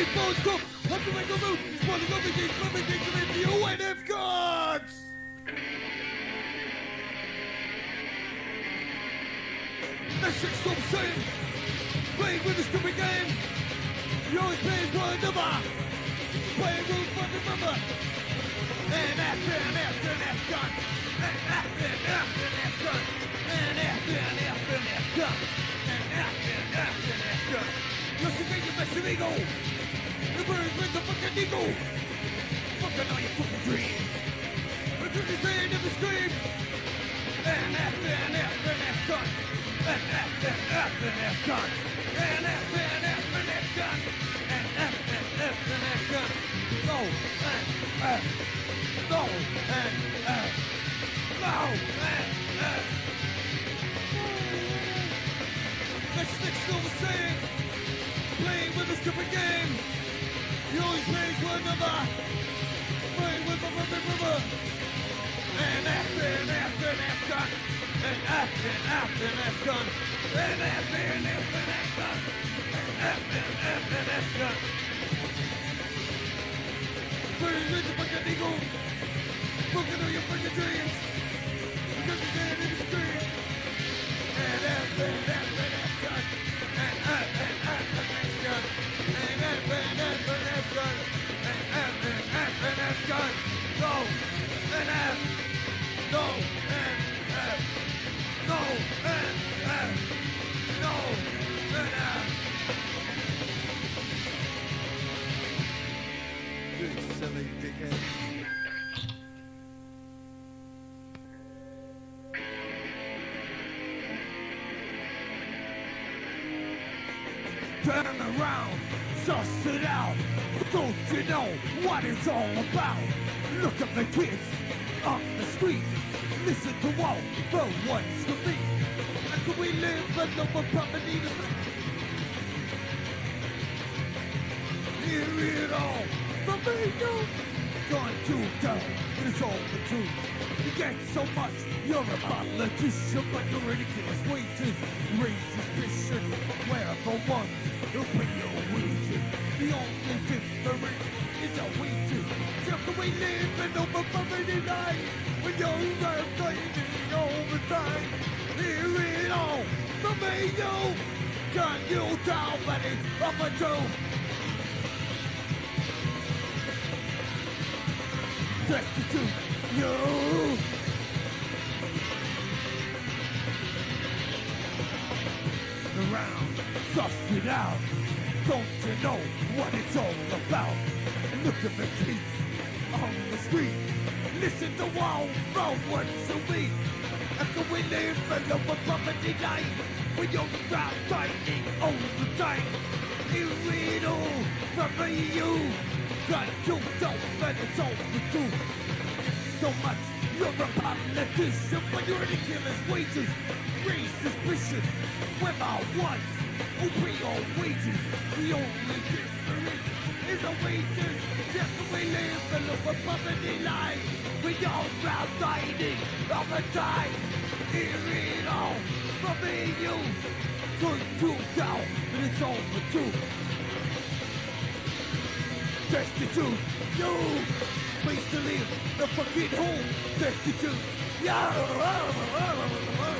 Big balls come, have to make a move. Spawning everything, everything to make the ONF. That's just what I'm. Playing with a stupid game. You always play for another. Playing rules for the number. And after and after and after gun. And after and after and after gun. And after and after and after gun. And after and after and after gun. Los pequeños me amigo. The birds with the fucking eagle. Fucking all your fucking dreams. But you can say it never scream. And after and after and after gun. And after and after and after gun. And after and after and after gun. And after and after and after gun. Go and uh, go and uh, go and stupid game. You always play for another. Playing with a rubber rubber. And after and after and after. And after and after and after. And after and after and after. And after and after and after. Playing with the fucking eagle. Silly dickhead. Turn around, suss it out. Don't you know what it's all about? Look at the kids off the street. Listen to all the ones to me. And can we live under a property to Hear it all me, you. To down, it is all the truth. You get so much, you're a politician, but your ridiculous wages raise suspicion. Where for once, you'll pay your wages, the only difference is our wages. So can we live in over poverty line when you're not fighting all the time? Hear it all from me, you. Gun you down, but it's up a destitute you. Around, suss it out. Don't you know what it's all about? Look at the kids on the street. Listen to all the words of me. How can we live in a poverty line when you're crowd fighting all the time? Hear it all from you. Got you don't let it's all the truth. So much you're a politician when your ridiculous wages raise suspicion. We're the ones who pay your wages. The only difference is the wages. Yes, we live below a poverty line. We don't crowd fighting all the time. Hear it all from me, you. Turn you down, and it's all for truth destitute. You place to live the fucking home destitute. Let's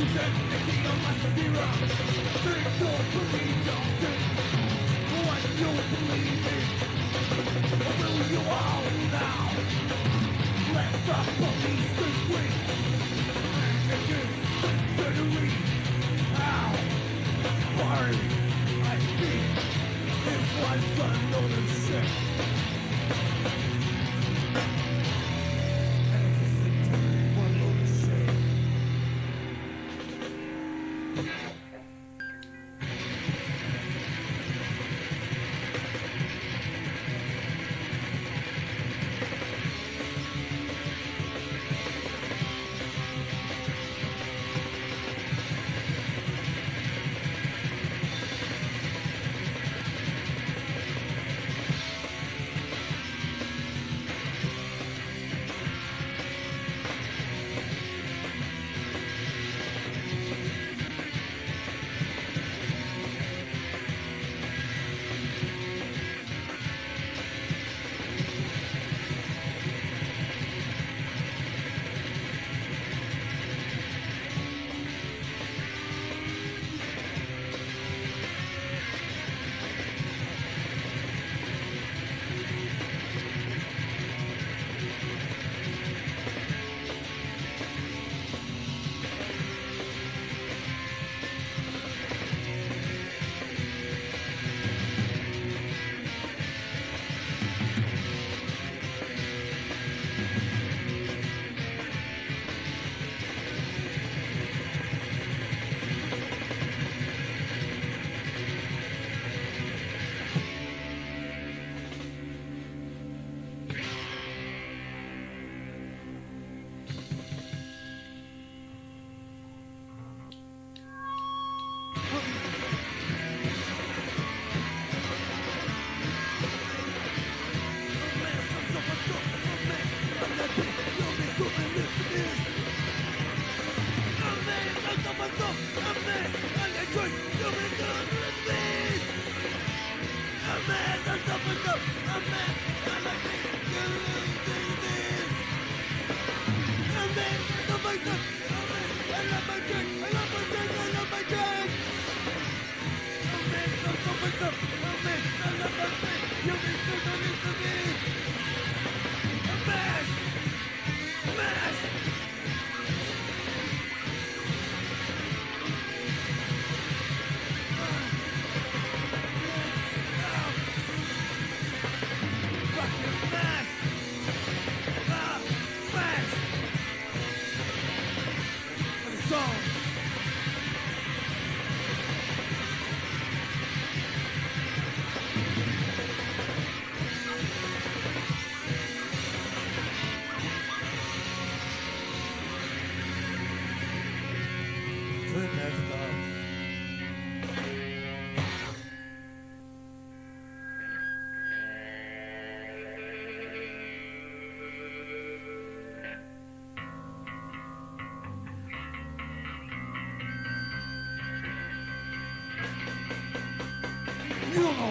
I think it was another shit.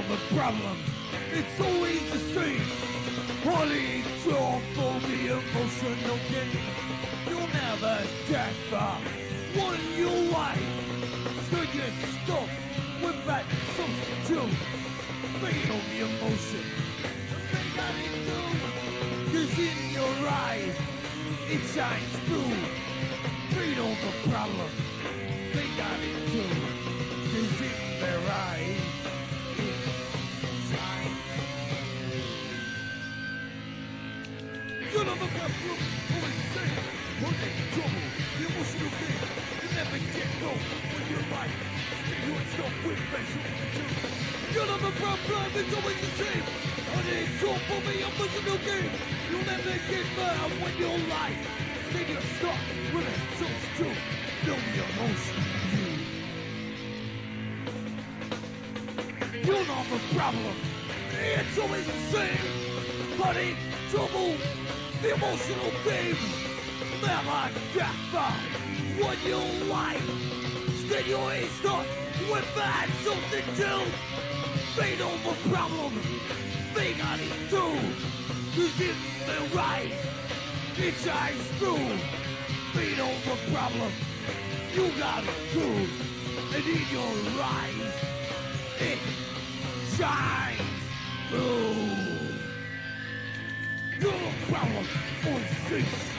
The problem. It's always the same. Honey, draw for the emotional gain. You'll never get the one you like. So you're stuck with that substitute. Feel the emotion. They got it too. Cause in your eyes, it shines through. Day trouble, the emotional thing, you never get no when you're right. Stay you and stop with measure You know the problem, it's always the same. One day trouble, the emotional game, you'll never get mad when you're right. Stay you stop with a substitute, know the emotion, you. You know the problem, it's always the same. Honey, trouble, the emotional thing. Never get back what you like. Instead you always start with bad something to. Know the problem. They got it too. Cause in the right. It shines through. Beat over problem. You got the truth. And in your eyes, it shines through. You're the problem on six